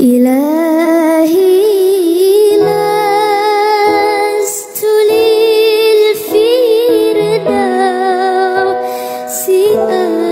إلهي لست للفردوس. أهل